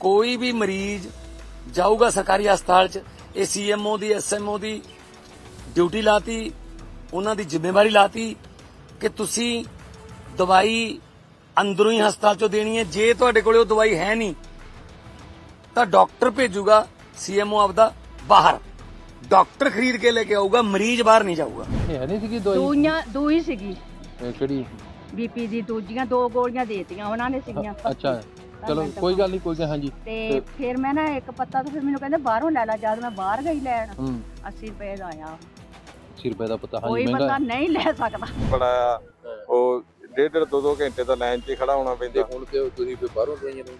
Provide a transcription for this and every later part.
ਕੋਈ ਵੀ ਮਰੀਜ਼ ਜਾਊਗਾ ਸਰਕਾਰੀ ਹਸਪਤਾਲ 'ਚ ਇਹ ਸੀਐਮਓ ਦੀ ਐਸਐਮਓ ਦੀ ਡਿਊਟੀ ਲਾਤੀ ਉਹਨਾਂ ਦੀ ਜ਼ਿੰਮੇਵਾਰੀ ਲਾਤੀ ਕਿ ਤੁਸੀਂ ਦਵਾਈ ਅੰਦਰੋਂ ਹੀ ਹਸਪਤਾਲ 'ਚੋਂ ਦੇਣੀ ਹੈ। ਜੇ ਤੁਹਾਡੇ ਕੋਲੇ ਉਹ ਦਵਾਈ ਹੈ ਨਹੀਂ ਤਾਂ ਡਾਕਟਰ ਭੇਜੂਗਾ ਸੀਐਮਓ ਆਪਦਾ ਬਾਹਰ। ਡਾਕਟਰ ਖਰੀਦ ਕੇ ਲੈ ਕੇ ਆਊਗਾ ਮਰੀਜ਼ ਬਾਹਰ ਨਹੀਂ ਜਾਊਗਾ। ਇਹ ਹੈ ਨਹੀਂ ਸੀਗੀ ਦਵਾਈ? ਦੂਈਆਂ ਦੋ ਹੀ ਸੀਗੀ। ਇਹ ਕਿਹੜੀ? ਬੀਪੀ ਦੀ ਦੂਜੀਆਂ ਦੋ ਗੋਲੀਆਂ ਦੇਤੀਆਂ ਉਹਨਾਂ ਨੇ ਸੀਗੀਆਂ। ਅੱਛਾ। ਚਲੋ ਕੋਈ ਗੱਲ ਨਹੀਂ ਕੋਈ ਗੱਲ ਹਾਂਜੀ। ਤੇ ਫਿਰ ਮੈਂ ਨਾ ਇੱਕ ਪੱਤਾ ਤਾਂ ਫਿਰ ਮੈਨੂੰ ਕਹਿੰਦੇ ਬਾਹਰੋਂ ਲੈ ਲੈ ਜਦ ਮੈਂ ਬਾਹਰ ਗਈ ਲੈਣ ਹੂੰ। 80 ਰੁਪਏ ਦਾ ਆਇਆ। 80 ਰੁਪਏ ਦਾ ਪਤਾ ਕੋਈ ਹਾਂਜੀ ਬੰਦਾ ਮਹਿੰਗਾ ਨਹੀਂ ਲੈ ਸਕਦਾ। ਬੜਾ ਆ, ਉਹ ਡੇਢ ਡੇਢ ਦੋ ਦੋ ਘੰਟੇ ਤਾਂ ਲਾਈਨ 'ਚ ਹੀ ਖੜਾ ਹੋਣਾ ਪੈਂਦਾ। ਹੁਣ ਤੇ ਤੁਸੀਂ ਫਿਰ ਬਾਹਰੋਂ ਦਵਾਈਆਂ ਲਓ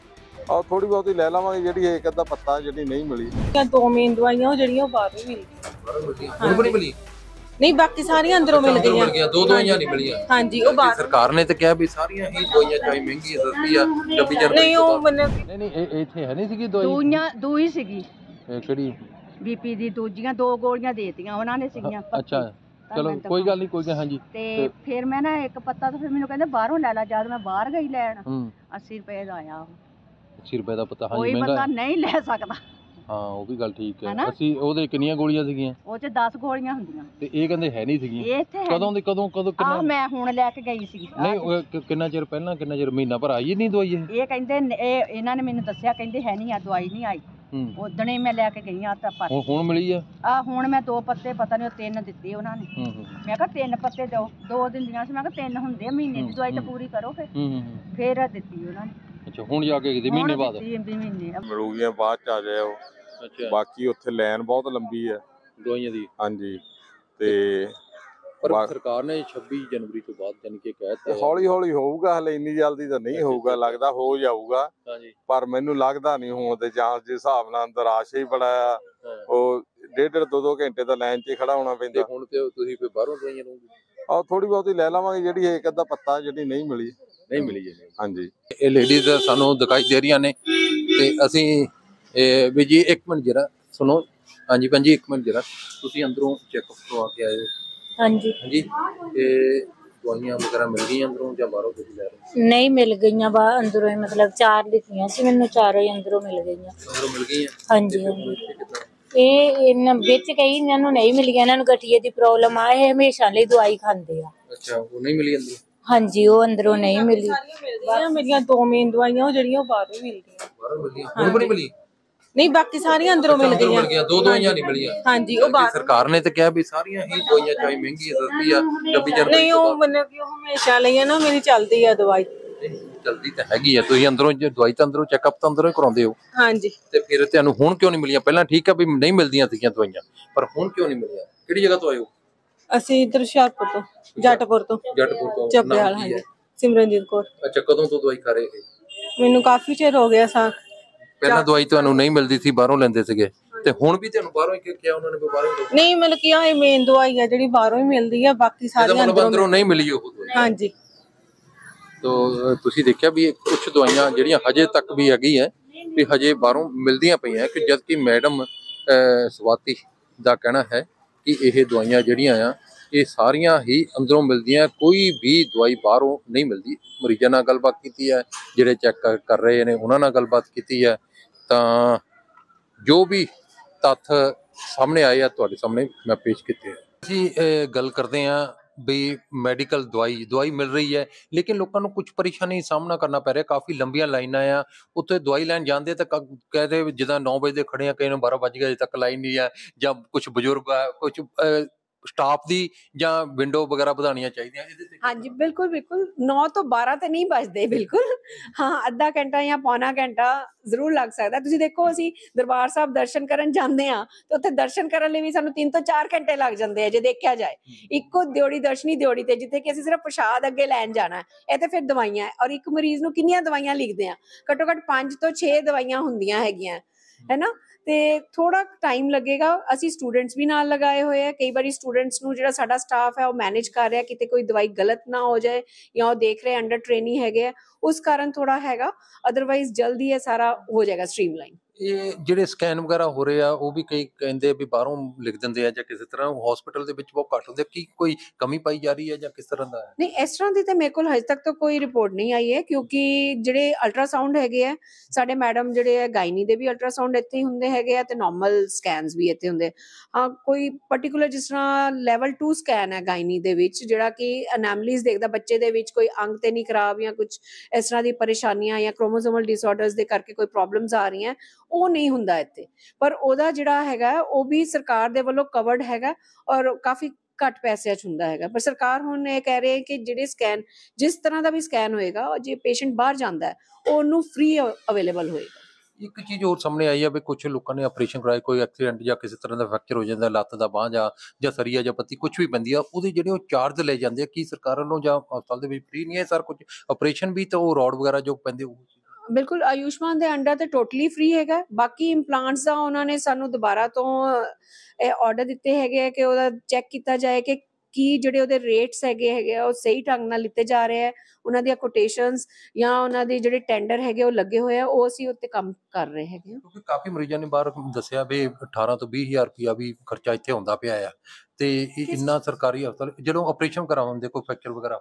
ਆ ਥੋੜੀ ਬਹੁਤੀ ਲੈ ਲਵਾਂਗੇ ਜਿਹੜੀ ਇੱਕ ਅੱਧਾ ਪੱਤਾ ਜਿਹੜੀ ਨਹੀਂ ਮਿਲੀ। ਜਾਂ ਦੋ ਮੇਨ ਦਵਾਈਆਂ ਉਹ ਜਿਹੜੀਆਂ ਉਹ ਬਾਹਰੋਂ ਮਿਲ। ਗਈਆਂ ਬਾਹਰੋਂ ਮਿਲਦੀਆਂ। ਹੁਣ ਵੀ ਨਹੀਂ ਮਿਲੀ? ਨਹੀਂ ਬਾਕੀ ਸਾਰੀਆਂ ਅੰਦਰੋਂ ਮਿਲ ਗਈਆਂ ਮਿਲ ਗਿਆ ਦੋ ਦਵਾਈਆਂ ਨਹੀਂ ਮਿਲੀਆਂ। ਹਾਂਜੀ ਉਹ ਬਾਹਰ। ਸਰਕਾਰ ਨੇ ਤਾਂ ਕਿਹਾ ਵੀ ਸਾਰੀਆਂ ਹੀ ਦਵਾਈਆਂ ਚਾਹੇ ਮਹਿੰਗੀ ਆ ਸਸਤੀ ਆ 24000 ਰੁਪਏ ਨਹੀਂ ਉਹ ਮੈਨੂੰ ਨਹੀਂ ਨਹੀਂ ਇਹ ਇੱਥੇ ਹੈ ਨਹੀਂ ਸੀਗੀ ਦਵਾਈ ਦੂਈਆਂ ਦੋ ਹੀ ਸੀਗੀ। ਇਹ ਕਿਹੜੀ? ਬੀਪੀ ਦੀ ਦੂਜੀਆਂ ਦੋ ਗੋਲੀਆਂ ਦੇਤੀਆਂ ਉਹਨਾਂ ਨੇ ਸੀਗੀਆਂ। ਅੱਛਾ ਚਲੋ ਕੋਈ ਗੱਲ ਨਹੀਂ ਕੋਈ ਗੱਲ ਹਾਂਜੀ। ਤੇ ਫਿਰ ਮੈਂ ਨਾ ਇੱਕ ਪੱਤਾ ਤਾਂ ਫਿਰ ਮੈਨੂੰ ਕਹਿੰਦੇ ਬਾਹਰੋਂ ਲੈ ਲੈ ਜਦ ਮੈਂ ਬਾਹਰ ਗਈ ਲੈਣ ਹੂੰ। 80 ਰੁਪਏ ਦਾ ਆਇਆ 80 ਰੁਪਏ ਦਾ ਪਤਾ ਹਾਂਜੀ ਕੋਈ ਮਹਿੰਗਾ ਬੰਦਾ ਨਹੀਂ ਲੈ ਸਕਦਾ। ਹਾਂ ਉਹ ਵੀ ਗੱਲ ਠੀਕ ਹੈ। ਹਨਾ? ਅਸੀਂ ਉਹਦੇ ਕਿੰਨੀਆਂ ਗੋਲੀਆਂ ਸੀਗੀਆਂ? ਉਹ ਚ 10 ਗੋਲੀਆਂ ਹੁੰਦੀਆਂ। ਤੇ ਇਹ ਕਹਿੰਦੇ ਹੈ ਨਹੀਂ ਸੀਗੀਆਂ। ਇਹ ਇੱਥੇ ਹੈ ਕਦੋਂ ਦੀ ਕਦੋਂ ਕਦੋਂ ਆ ਕਿੰਨਾ ਮੈਂ ਹੁਣ ਲੈ ਕੇ ਗਈ ਸੀ। ਨਹੀਂ ਉਹ ਕਿ- ਕਿੰਨਾ ਚਿਰ ਪਹਿਲਾਂ ਕਿੰਨਾ ਚਿਰ ਮਹੀਨਾ ਭਰ ਆਈ ਨਹੀਂ ਦਵਾਈ ਇਹ? ਇਹ ਕਹਿੰਦੇ ਨੇ- ਇਹ ਇਹਨਾਂ ਨੇ ਮੈਨੂੰ ਦੱਸਿਆ ਕਹਿੰਦੇ ਹੈ ਨਹੀਂ ਆ ਦਵਾਈ ਨਹੀਂ ਆਈ। ਹੂੰ। ਉਦਣੇ ਮੈਂ ਲੈ ਕੇ ਗਈ ਆ ਤਾਂ ਪਰ ਹੁਣ ਹੁਣ ਮਿਲੀ ਆ? ਆ ਹੁਣ ਮੈਂ ਦੋ ਪੱਤੇ ਪਤਾ ਨਹੀਂ ਉਹ ਤਿੰਨ ਦਿੱਤੇ ਉਹਨਾਂ ਨੇ। ਹੂੰ ਹੂੰ ਮੈਂ ਕਿਹਾ ਤਿੰਨ ਪੱਤੇ ਦਿਓ ਦੋ ਦਿੰਦੀਆਂ ਸੀ ਮੈਂ ਕਿਹਾ ਤਿੰਨ ਹੁੰਦੇ ਆ ਮਹੀਨੇ ਦੀ ਦਵਾਈ ਤਾਂ ਪੂਰੀ ਕਰੋ ਫਿਰ। ਹੂੰ ਹੂੰ, ਹੂੰ। ਫੇਰ ਦਿੱਤੀ ਉਹਨਾਂ ਨੇ। ਅੱਛਾ ਹੁਣ ਜਾ ਕੇ ਕਿਤੇ ਮਹੀਨੇ ਹੁਣ ਬਾਅਦ। ਦਿੱਤੀ ਵੀ ਮਹੀਨੇ। ਮਿਲੂਗੀਆਂ ਬਾਅਦ 'ਚ ਆ ਅੱਛਾ ਬਾਕੀ ਉੱਥੇ ਲਾਈਨ ਬਹੁਤ ਲੰਬੀ ਹੈ। ਦਵਾਈਆਂ ਦੀ। ਹਾਂਜੀ। ਤੇ ਪਰ ਬਾ- ਸਰਕਾਰ ਨੇ 26 ਜਨਵਰੀ ਤੋਂ ਬਾਅਦ ਜਾਨੀ ਕਿ ਕਹਿ ਹੌਲੀ ਹੌਲੀ ਹੋਊਗਾ ਹਲੇ ਇੰਨੀ ਜਲਦੀ ਤਾਂ ਨਹੀਂ ਹੋਊਗਾ ਲੱਗਦਾ ਹੋ ਜਾਊਗਾ। ਹਾਂਜੀ। ਪਰ ਮੈਨੂੰ ਲੱਗਦਾ ਨਹੀਂ ਹੋਣ ਦੇ ਚਾਂਸ ਦੇ ਹਿਸਾਬ ਨਾਲ ਅੰਦਰ ਆਸ਼ਾ ਹੀ ਬੜਾ ਆ ਹਾਂ। ਉਹ ਡੇਢ ਡੇਢ ਦੋ ਦੋ ਘੰਟੇ ਤਾਂ ਲਾਈਨ 'ਚ ਹੀ ਖੜਾ ਹੋਣਾ ਤੇ ਪੈਂਦਾ ਹੁਣ ਤੇ ਤੁਸੀਂ ਫਿਰ ਬਾਹਰੋਂ ਦਵਾਈਆਂ ਲਓਗੇ ਆ ਥੋੜੀ ਬਹੁਤੀ ਲੈ ਲਵਾਂਗੇ ਜਿਹੜੀ ਇੱਕ ਅੱਧਾ ਪੱਤਾ ਜਿਹੜੀ ਨਹੀਂ ਮਿਲੀ। ਨਹੀਂ ਮਿਲੀ ਜੀ ਹਾਂਜੀ। ਇਹ ਲੇਡੀਜ਼ ਸਾਨੂੰ ਦਿਖਾਈ ਦੇ ਰਹੀਆਂ ਨੇ ਤੇ ਅਸੀਂ ਇਹ ਵੀ ਜੀ ਇੱਕ ਮਿੰਟ ਜਰਾ ਸੁਣੋ। ਹਾਂਜੀ ਪੰਜੀ ਇੱਕ ਮਿੰਟ ਜਰਾ। ਤੁਸੀਂ ਅੰਦਰੋਂ ਚੈੱਕਅਪ ਕਰਵਾ ਕੇ ਆਏ ਹੋ। ਹਾਂਜੀ। ਹਾਂਜੀ। ਤੇ ਦਵਾਈਆਂ ਵਗੈਰਾ ਮਿਲ ਗਈਆਂ ਅੰਦਰੋਂ ਜਾਂ ਬਾਹਰੋਂ ਤੁਸੀਂ ਲੈ ਰਹੇ ਹੋ? ਨਹੀਂ ਮਿਲ ਗਈਆਂ ਬਾ ਅੰਦਰੋਂ ਹੀ ਮਤਲਬ ਚਾਰ ਲਿਖੀਆਂ ਸੀ ਮੈਨੂੰ ਚਾਰੋਂ ਹੀ ਅੰਦਰੋਂ ਮਿਲ ਗਈਆਂ। ਅੰਦਰੋਂ ਮਿਲ ਗਈਆਂ? ਹਾਂਜੀ ਹਾਂਜੀ। ਇਹ ਇਹਨਾਂ ਵਿੱਚ ਕਈ ਇਹਨਾਂ ਨੂੰ ਨਹੀਂ ਮਿਲੀਆਂ ਇਹਨਾਂ ਨੂੰ ਗਠੀਏ ਦੀ ਪ੍ਰੋਬਲਮ ਆ ਇਹ ਹਮੇਸ਼ਾ ਲਈ ਦਵਾਈ ਖਾਂਦੇ ਆ। ਅੱਛਾ ਉਹ ਨਹੀਂ ਮਿਲੀ ਅੰਦਰੋਂ? ਹਾਂਜੀ ਉਹ ਅੰਦਰੋਂ ਨਹੀਂ ਮਿਲੀ। ਮਿਲਦੀਆਂ ਮੇਰੀਆਂ ਦੋ ਮੇਨ ਦਵਾਈਆਂ ਉਹ ਜਿਹੜੀਆਂ ਉਹ ਬਾਹਰੋਂ ਮਿਲ ਗਈਆਂ ਬਾਹਰੋਂ ਮਿਲ ਗਈਆਂ ਹੁਣ ਵੀ ਨਹੀਂ ਮਿਲੀ? ਨਹੀਂ ਬਾਕੀ ਸਾਰੀਆਂ ਅੰਦਰੋਂ ਮਿਲ ਅੰਦਰੋਂ ਗਈਆਂ ਮਿਲ ਗਈਆਂ ਦੋ ਦਵਾਈਆਂ ਨਹੀਂ ਮਿਲੀਆਂ। ਹਾਂਜੀ ਉਹ ਬਾਹਰ ਸਰਕਾਰ ਨੇ ਤਾਂ ਕਿਹਾ ਵੀ ਸਾਰੀਆਂ ਹੀ ਦਵਾਈਆਂ ਚਾਹੇ ਮਹਿੰਗੀ ਆ ਸਸਤੀ ਆ 24000 ਰੁਪਏ ਨਹੀਂ ਉਹ ਮੈਨੂੰ ਕਿ ਉਹ ਹਮੇਸ਼ਾ ਲਈ ਆ ਨਾ ਮੇਰੀ ਚੱਲਦੀ ਆ ਦਵਾਈ। ਜਲਦੀ ਤਾਂ ਹੈਗੀ ਆ ਤੁਸੀਂ ਅੰਦਰੋਂ ਜੇ ਦਵਾਈ ਤਾਂ ਅੰਦਰੋਂ ਚੈੱਕਅਪ ਤਾਂ ਅੰਦਰੋਂ ਹੀ ਕਰਾਉਂਦੇ ਹੋ। ਹਾਂਜੀ। ਤੇ ਫਿਰ ਤੁਹਾਨੂੰ ਹੁਣ ਕਿਉਂ ਨਹੀਂ ਮਿਲੀਆਂ? ਪਹਿਲਾਂ ਠੀਕ ਆ ਵੀ ਨਹੀਂ ਮਿਲਦੀਆਂ ਸੀਗੀਆਂ ਦਵਾਈਆਂ ਪਰ ਹੁਣ ਕਿਉਂ ਨਹੀਂ ਮਿਲੀਆਂ? ਕਿਹੜੀ ਜਗ੍ਹਾ ਤੋਂ ਆਏ ਹੋ? ਅਸੀਂ ਇਧਰ ਹੁਸ਼ਿਆਰਪੁਰ ਤੋਂ ਜੱਟਪੁਰ ਤੋਂ। ਜੱਟਪੁਰ ਤੋਂ ਕੀ ਹਾਂਜੀ ਹੈ ਸਿਮਰਨਜੀਤ ਕੌਰ। ਅੱਛਾ ਕਦੋਂ ਤੋਂ ਦਵਾਈ ਖਾ ਰਹੇ ਸੀ ਮੈਨੂੰ ਕਾਫੀ ਚਿਰ ਹੋ ਗਿਆ ਸਾਂ ਪਹਿਲਾਂ ਦਵਾਈ ਤੁਹਾਨੂੰ ਨਹੀਂ ਮਿਲਦੀ ਸੀ ਬਾਹਰੋਂ ਲੈਂਦੇ ਸੀਗੇ। ਤੇ ਹੁਣ ਵੀ ਤੁਹਾਨੂੰ ਬਾਹਰੋਂ ਹੀ ਕਿਹਾ ਉਹਨਾਂ ਨੇ ਵੀ ਬਾਹਰੋਂ ਹੀ ਨਹੀਂ ਮਤਲਬ ਕਿ ਇਹ ਮੇਨ ਦਵਾਈ ਆ ਜਿਹੜੀ ਬਾਹਰੋਂ ਹੀ ਮਿਲਦੀ ਆ ਬਾਕੀ ਸਾਰੀਆਂ ਅੰਦਰੋਂ ਅੰਦਰੋਂ ਨਹੀਂ ਮਿਲੀ ਉਹ ਦਵਾਈ। ਹਾਂਜੀ। ਤੋ ਤੁਸੀਂ ਦੇਖਿਆ ਵੀ ਕੁਝ ਦਵਾਈਆਂ ਜਿਹੜੀਆਂ ਹਜੇ ਤੱਕ ਵੀ ਹੈਗੀ ਹੈ ਵੀ ਹਜੇ ਬਾਹਰੋਂ ਮਿਲਦੀਆਂ ਪਈਆਂ ਕਿ ਜਦ ਕਿ ਮੈਡਮ ਸਵਾਤੀ ਦਾ ਕਹਿਣਾ ਹੈ ਕਿ ਇਹ ਦਵਾਈਆਂ ਜਿਹੜੀਆਂ ਆ ਇਹ ਸਾਰੀਆਂ ਹੀ ਅੰਦਰੋਂ ਮਿਲਦੀਆਂ ਕੋਈ ਵੀ ਦਵਾਈ ਬਾਹਰੋਂ ਨਹੀਂ ਮਿਲਦੀ। ਮਰੀਜ਼ਾਂ ਨਾਲ ਗੱਲਬਾਤ ਕੀਤੀ ਹੈ ਜਿਹੜੇ ਚੈੱਕ ਕਰ ਰਹੇ ਨੇ ਉਹਨਾਂ ਨਾਲ ਗੱਲਬਾਤ ਕੀਤੀ ਹੈ ਤਾਂ ਜੋ ਵੀ ਤੱਥ ਸਾਹਮਣੇ ਆਏ ਆ, ਤੁਹਾਡੇ ਸਾਹਮਣੇ ਮੈਂ ਪੇਸ਼ ਕੀਤੇ ਆ। ਅਸੀਂ ਗੱਲ ਕਰਦੇ ਹਾਂ ਵੀ ਮੈਡੀਕਲ ਦਵਾਈ ਦਵਾਈ ਮਿਲ ਰਹੀ ਹੈ, ਲੇਕਿਨ ਲੋਕਾਂ ਨੂੰ ਕੁਝ ਪਰੇਸ਼ਾਨੀ ਸਾਹਮਣਾ ਕਰਨਾ ਪੈ ਰਿਹਾ। ਕਾਫੀ ਲੰਬੀਆਂ ਲਾਈਨਾਂ ਆ। ਉੱਥੇ ਦਵਾਈ ਲੈਣ ਜਾਂਦੇ ਤਾਂ ਕ- ਕਹਦੇ ਵੀ ਜਿੱਦਾਂ 9 ਵਜੇ ਦੇ ਖੜੇ ਆ, ਕਈ ਨੂੰ 12 ਵੱਜ ਗਏ, ਅਜੇ ਤੱਕ ਲਾਈਨ ਨਹੀਂ ਆ, ਜਾਂ ਕੁਝ ਬਜ਼ੁਰਗ ਆ ਕੁਝ ਸਟਾਫ ਦੀ ਜਾਂ ਵਿੰਡੋ ਵਗੈਰਾ ਵਧਾਉਣੀਆਂ ਚਾਹੀਦੀਆਂ ਇਹਦੇ ਤੇ ਹਾਂਜੀ ਬਿਲਕੁਲ ਬਿਲਕੁਲ। 9 ਤੋਂ 12 ਤੇ ਨਹੀਂ ਬਜਦੇ ਬਿਲਕੁਲ। ਹਾਂ ਅੱਧਾ ਘੰਟਾ ਜਾਂ ਪੌਣਾ ਘੰਟਾ ਜ਼ਰੂਰ ਲੱਗ ਸਕਦਾ। ਤੁਸੀਂ ਦੇਖੋ ਅਸੀਂ ਦਰਬਾਰ ਸਾਹਿਬ ਦਰਸ਼ਨ ਕਰਨ ਜਾਂਦੇ ਆ ਤੇ ਉੱਥੇ ਦਰਸ਼ਨ ਕਰਨ ਲਈ ਵੀ ਸਾਨੂੰ 3 ਤੋਂ 4 ਘੰਟੇ ਲੱਗ ਜਾਂਦੇ ਆ ਜੇ ਦੇਖਿਆ ਜਾਏ। ਇੱਕੋ ਦਿਉੜੀ ਦਰਸ਼ਨੀ ਦਿਉੜੀ ਤੇ ਜਿੱਥੇ ਕਿ ਅਸੀਂ ਸਿਰਫ ਪ੍ਰਸ਼ਾਦ ਅੱਗੇ ਲੈਣ ਜਾਣਾ ਹੈ। ਇਹ ਤੇ ਫਿਰ ਦਵਾਈਆਂ ਔਰ ਇੱਕ ਮਰੀਜ਼ ਨੂੰ ਕਿੰਨੀਆਂ ਦਵਾਈਆਂ ਲਿਖਦੇ ਆ ਘੱਟੋ ਘੱਟ 5 ਤੋਂ 6 ਦਵਾਈਆਂ ਹੁੰਦੀਆਂ ਹੈਗੀਆਂ। ਹੈਨਾ? ਤੇ ਥੋੜਾ ਟਾਈਮ ਲੱਗੇਗਾ, ਅਸੀਂ ਸਟੂਡੈਂਟਸ ਵੀ ਨਾਲ ਲਗਾਏ ਹੋਏ ਆ। ਕਈ ਵਾਰੀ ਸਟੂਡੈਂਟਸ ਨੂੰ ਜਿਹੜਾ ਸਾਡਾ ਸਟਾਫ ਹੈ, ਉਹ ਮੈਨੇਜ ਕਰ ਰਿਹਾ, ਕਿਤੇ ਕੋਈ ਦਵਾਈ ਗਲਤ ਨਾ ਹੋ ਜਾਏ ਜਾਂ ਉਹ ਦੇਖ ਰਹੇ ਅੰਡਰ ਟ੍ਰੇਨੀ ਹੈਗੇ ਆ, ਉਸ ਕਾਰਨ ਥੋੜਾ ਹੈਗਾ। ਅਦਰਵਾਈਜ਼ ਜਲਦੀ ਇਹ ਸਾਰਾ ਹੋ ਜਾਏਗਾ ਸਟ੍ਰੀਮਲਾਈਨ ਇਹ ਜਿਹੜੇ ਸਕੈਨ ਵਗੈਰਾ ਹੋ ਰਹੇ ਆ, ਉਹ ਵੀ ਕਈ ਕਹਿੰਦੇ ਵੀ ਬਾਹਰੋਂ ਲਿਖ ਦਿੰਦੇ ਆ ਜਾਂ ਕਿਸੇ ਤਰ੍ਹਾਂ ਹਸਪੀਟਲ ਦੇ ਵਿੱਚ ਬਹੁਤ ਘੱਟ ਹੁੰਦੇ ਕੀ ਕੋਈ ਕਮੀ ਪਾਈ ਜਾ ਰਹੀ ਹੈ ਜਾਂ ਕਿਸ ਤਰ੍ਹਾਂ ਦਾ ਹੈ? ਨਹੀਂ, ਇਸ ਤਰ੍ਹਾਂ ਦੀ ਤੇ ਮੇਰੇ ਕੋਲ ਹਜੇ ਤੱਕ ਤਾਂ ਕੋਈ ਰਿਪੋਰਟ ਨਹੀਂ ਆਈ ਹੈ, ਕਿਉਂਕਿ ਜਿਹੜੇ ਅਲਟਰਾਸਾਊਂਡ ਹੈਗੇ ਆ, ਸਾਡੇ ਮੈਡਮ ਜਿਹੜੇ ਆ, ਗਾਇਨੀ ਦੇ ਵੀ ਅਲਟਰਾਸਾਊਂਡ ਇੱਥੇ ਹੀ ਹੁੰਦੇ ਹੈਗੇ ਆ ਤੇ ਨਾਰਮਲ ਸਕੈਨਸ ਵੀ ਇੱਥੇ ਹੁੰਦੇ ਹਾਂ, ਕੋਈ ਪਾਰਟਿਕੂਲਰ ਜਿਸ ਤਰ੍ਹਾਂ ਲੈਵਲ 2 ਸਕੈਨ ਹੈ ਗਾਇਨੀ ਦੇ ਵਿੱਚ, ਜਿਹੜਾ ਕਿ ਅਨੈਮਲੀਜ਼ ਦੇਖਦਾ, ਬੱਚੇ ਦੇ ਵਿੱਚ ਕੋਈ ਅੰਗ ਤੇ ਨਹੀਂ ਖਰਾਬ ਜਾਂ ਕੁਝ ਇਸ ਤਰ੍ਹਾਂ ਦੀ ਪਰੇਸ਼ਾਨੀਆਂ ਜਾਂ ਕ੍ਰੋਮੋਸੋਮਲ ਡਿਸਆਰਡਰਸ ਦੇ ਕਰਕੇ ਕੋਈ ਪ੍ਰੋਬਲਮਸ ਆ ਰਹੀਆਂ ਉਹ ਨਹੀਂ ਹੁੰਦਾ ਇੱਥੇ। ਪਰ ਉਹਦਾ ਜਿਹੜਾ ਹੈਗਾ, ਉਹ ਵੀ ਸਰਕਾਰ ਦੇ ਵੱਲੋਂ ਕਵਰਡ ਹੈਗਾ ਔਰ ਕਾਫੀ ਘੱਟ ਪੈਸਿਆਂ 'ਚ ਹੁੰਦਾ ਹੈਗਾ। ਪਰ ਸਰਕਾਰ ਹੁਣ ਇਹ ਕਹਿ ਰਹੀ ਹੈ ਕਿ ਜਿਹੜੇ ਸਕੈਨ, ਜਿਸ ਤਰ੍ਹਾਂ ਦਾ ਵੀ ਸਕੈਨ ਹੋਏਗਾ ਉਹ ਜੇ ਪੇਸ਼ੈਂਟ ਬਾਹਰ ਜਾਂਦਾ ਹੈ, ਉਹ ਉਹਨੂੰ ਫ੍ਰੀ ਅਵੇਲੇਬਲ ਹੋਏਗਾ। ਇੱਕ ਚੀਜ਼ ਹੋਰ ਸਾਹਮਣੇ ਆਈ ਹੈ ਵੀ ਕੁਝ ਲੋਕਾਂ ਨੇ ਆਪਰੇਸ਼ਨ ਕਰਾਇਆ ਕੋਈ ਐਕਸੀਡੈਂਟ ਜਾਂ ਕਿਸੇ ਤਰ੍ਹਾਂ ਦਾ ਫ੍ਰੈਕਚਰ ਹੋ ਜਾਂਦਾ, ਲੱਤ ਦਾ ਬਾਂਹ ਜਾਂ ਜਾਂ ਸਰੀਆ ਜਾਂ ਪੱਤੀ ਕੁਝ ਵੀ ਬੰਦੀ ਆ, ਉਹਦੇ ਜਿਹੜੇ ਉਹ ਚਾਰਜ ਲੈ ਜਾਂਦੇ ਆ, ਕੀ ਸਰਕਾਰ ਵੱਲੋਂ ਜਾਂ ਹਸਪਤਾਲ ਦੇ ਵਿੱਚ ਫ੍ਰੀ ਨਹੀਂ ਹੈ ਸਰ ਕੁਝ ਆਪਰੇਸ਼ਨ ਵੀ ਤਾਂ ਉਹ ਰੋਡ ਵਗੈਰਾ ਜੋ ਪੈਂਦੇ, ਉਹ ਬਿਲਕੁਲ ਆਯੁਸ਼ਮਾਨ ਦੇ ਅੰਡਰ ਤੇ ਟੋਟਲੀ ਫ੍ਰੀ ਹੈਗਾ। ਬਾਕੀ ਇੰਪਲਾਂਟਸ ਦਾ ਉਹਨਾਂ ਨੇ ਸਾਨੂੰ ਦੁਬਾਰਾ ਤੋਂ ਇਹ ਆਰਡਰ ਦਿੱਤੇ ਹੈਗੇ ਕਿ ਉਹਦਾ ਚੈੱਕ ਕੀਤਾ ਜਾਏ ਕਿ ਕੀ ਜਿਹੜੇ ਉਹਦੇ ਰੇਟਸ ਹੈਗੇ ਹੈਗੇ ਉਹ ਸਹੀ ਢੰਗ ਨਾਲ ਲਿੱਤੇ ਜਾ ਰਹੇ ਆ। ਉਹਨਾਂ ਦੀਆਂ ਕੋਟੇਸ਼ਨਸ ਜਾਂ ਉਹਨਾਂ ਦੇ ਜਿਹੜੇ ਟੈਂਡਰ ਹੈਗੇ ਉਹ ਲੱਗੇ ਹੋਏ ਆ। ਉਹ ਅਸੀਂ ਉੱਤੇ ਕੰਮ ਕਰ ਰਹੇ ਹੈਗੇ ਕਿਉਂਕਿ ਕਾਫੀ ਮਰੀਜ਼ਾਂ ਨੇ ਬਾਹਰ ਦੱਸਿਆ ਵੀ 18 ਤੋਂ 20000 ਰੁਪਇਆ ਵੀ ਖਰਚਾ ਇੱਥੇ ਹੁੰਦਾ ਪਿਆ ਆ। ਤੇ ਇਹ ਇੰਨਾ ਸਰਕਾਰੀ ਹਸਪਤਾਲ ਜਦੋਂ ਆਪਰੇਸ਼ਨ ਕਰਾਉਂਦੇ ਕੋਈ ਫ੍ਰੈਕਚਰ ਵਗੈਰਾ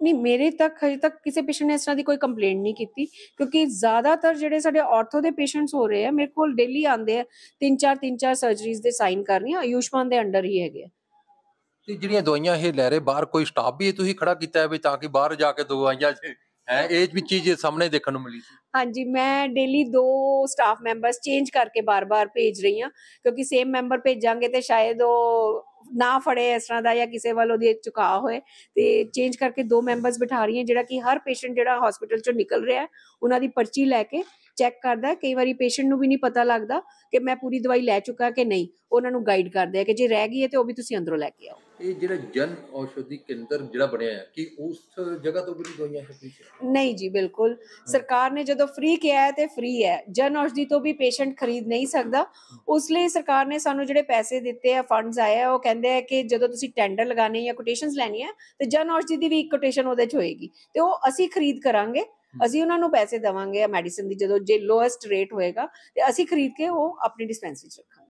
ਨਹੀਂ ਮੇਰੇ ਤੱਕ ਹਜੇ ਤੱਕ ਕਿਸੇ ਪੇਸ਼ੈਂਟ ਨੇ ਇਸ ਤਰ੍ਹਾਂ ਦੀ ਕੋਈ ਕੰਪਲੇਂਟ ਨਹੀਂ ਕੀਤੀ ਕਿਉਂਕਿ ਜ਼ਿਆਦਾਤਰ ਜਿਹੜੇ ਸਾਡੇ ਆਰਥੋ ਦੇ ਪੇਸ਼ੈਂਟਸ ਹੋ ਰਹੇ ਆ ਮੇਰੇ ਕੋਲ ਡੇਲੀ ਆਉਂਦੇ ਆ ਤਿੰਨ ਚਾਰ ਤਿੰਨ ਚਾਰ ਸਰਜਰੀਜ਼ ਦੇ ਸਾਈਨ ਕਰਨੀਆਂ ਆਯੁਸ਼ਮਾਨ ਦੇ ਅੰਡਰ ਹੀ ਹੈਗੇ ਤੇ ਜਿਹੜੀਆਂ ਦਵਾਈਆਂ ਇਹ ਲੈ ਰਹੇ ਬਾਹਰ ਕੋਈ ਸਟਾਫ ਵੀ ਤੁਸੀਂ ਖੜਾ ਕੀਤਾ ਹੈ ਵੀ ਤਾਂ ਕਿ ਬਾਹਰ ਜਾ ਕੇ ਦਵਾਈਆਂ ਹੈ ਇਹ ਵੀ ਚੀਜ਼ ਸਾਹਮਣੇ ਦੇਖਣ ਨੂੰ ਮਿਲੀ ਸੀ। ਹਾਂਜੀ ਮੈਂ ਡੇਲੀ ਦੋ ਸਟਾਫ ਮੈਂਬਰਸ ਚੇਂਜ ਕਰਕੇ ਬਾਰ-ਬਾਰ ਭੇਜ ਰਹੀ ਹਾਂ ਕਿਉਂਕਿ ਸੇਮ ਮੈਂਬਰ ਭੇਜਾਂਗੇ ਤੇ ਸ਼ਾਇਦ ਉਹ ਨਾ ਫੜੇ ਇਸ ਤਰ੍ਹਾਂ ਦਾ ਜਾਂ ਕਿਸੇ ਵੱਲ ਉਹਦੀ ਚੁਕਾ ਹੋਏ ਤੇ ਚੇਂਜ ਕਰਕੇ ਦੋ ਮੈਂਬਰਸ ਬਿਠਾ ਰਹੀ ਹੈ, ਜਿਹੜਾ ਕਿ ਹਰ ਪੇਸ਼ੈਂਟ ਜਿਹੜਾ ਹਸਪੀਟਲ ਚੋਂ ਨਿਕਲ ਰਿਹਾ ਉਹਨਾਂ ਦੀ ਪਰਚੀ ਲੈ ਕੇ ਚੈੱਕ ਕਰਦਾ ਹੈ। ਕਈ ਵਾਰੀ ਪੇਸ਼ੈਂਟ ਨੂੰ ਵੀ ਨਹੀਂ ਪਤਾ ਲੱਗਦਾ ਕਿ ਮੈਂ ਪੂਰੀ ਦਵਾਈ ਲੈ ਚੁੱਕਾ ਕਿ ਨਹੀਂ, ਉਹਨਾਂ ਨੂੰ ਗਾਈਡ ਕਰਦੇ ਆ ਕਿ ਜੇ ਰਹਿ ਗਈ ਹੈ ਤੇ ਉਹ ਵੀ ਤੁਸੀਂ ਅੰਦਰੋਂ ਲੈ ਕੇ ਆਓ ਇਹ ਜਿਹੜਾ ਜਨ ਔਸ਼ਧੀ ਕੇਂਦਰ ਜਿਹੜਾ ਬਣਿਆ ਹੈ ਕਿ ਉਸ ਜਗ੍ਹਾ ਤੋਂ ਵੀ ਦਵਾਈਆਂ ਹੈ ਨਹੀਂ ਜੀ ਬਿਲਕੁਲ। ਸਰਕਾਰ ਨੇ ਜਦੋਂ ਫ੍ਰੀ ਕਿਹਾ ਹੈ ਤੇ ਫ੍ਰੀ ਹੈ। ਜਨ ਔਸ਼ਧੀ ਤੋਂ ਵੀ ਪੇਸ਼ੈਂਟ ਖਰੀਦ ਨਹੀਂ ਸਕਦਾ। ਉਸ ਲਈ ਸਰਕਾਰ ਨੇ ਸਾਨੂੰ ਜਿਹੜੇ ਪੈਸੇ ਦਿੱਤੇ ਆ ਫੰਡਸ ਆਏ ਆ ਉਹ ਕਹਿੰਦੇ ਆ ਕਿ ਜਦੋਂ ਤੁਸੀਂ ਟੈਂਡਰ ਲਗਾਣੇ ਜਾਂ ਕੋਟੇਸ਼ਨਸ ਲੈਣੀ ਹੈ ਤੇ ਜਨ ਔਸ਼ਧੀ ਦੀ ਵੀ ਇੱਕ ਕੋਟੇਸ਼ਨ ਉਹਦੇ ਚ ਹੋਏਗੀ। ਤੇ ਉਹ ਅਸੀਂ ਖਰੀਦ ਕਰਾਂਗੇ। ਅਸੀਂ ਉਹਨਾਂ ਨੂੰ ਪੈਸੇ ਦੇਵਾਂਗੇ ਮੈਡੀਸਿਨ ਦੀ ਜਦੋਂ ਜੇ ਲੋਐਸਟ ਰੇਟ ਹੋਏਗਾ ਤੇ ਅਸੀਂ ਖਰੀਦ ਕੇ ਉਹ ਆਪਣੀ ਡਿਸਪੈਂਸਰੀ ਚ ਰੱਖਾਂਗੇ।